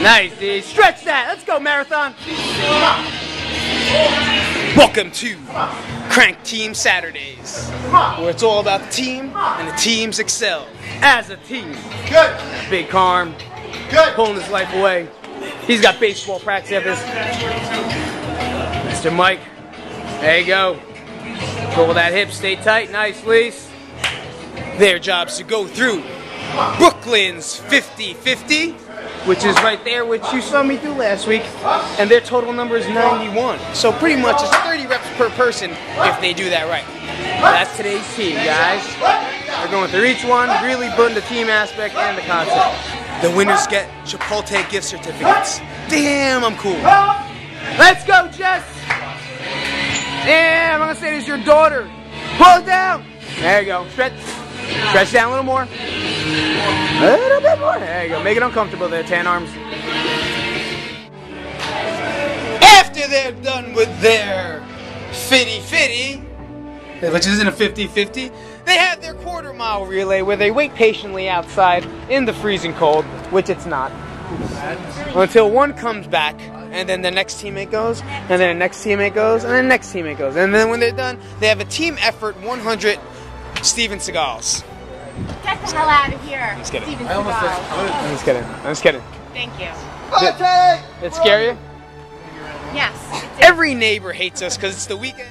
Nice, dude. Stretch that. Let's go, marathon. Welcome to Krank Team Saturdays, where it's all about the team and the teams excel as a team. Good. Big Carm. Good. Pulling his life away. He's got baseball practice this. Mr. Mike. There you go. Control that hip, stay tight, nice Lise. Their job's to go through Brooklyn's 50-50, which is right there, which you saw me do last week, and their total number is 91. So pretty much it's 30 reps per person if they do that right. That's today's team, guys. We're going through each one, really putting the team aspect and the concept. The winners get Chipotle gift certificates. Damn, I'm cool. Let's go, Jess! Damn, your daughter. Pull down. There you go. Stretch. Stretch down a little more. A little bit more. There you go. Make it uncomfortable there, tan arms. After they're done with their fitty fitty, which isn't a 50-50, they have their quarter mile relay where they wait patiently outside in the freezing cold, which it's not. Until one comes back, and then the next teammate goes, and then the next teammate goes, and then the next teammate goes. And then when they're done, they have a team effort 100 Steven Seagals. Get the hell out of here. Just kidding. Steven I almost Seagal. said I'm just kidding. I'm just kidding. Thank you. Okay. It scare you? Yes. Every neighbor hates us because it's the weekend.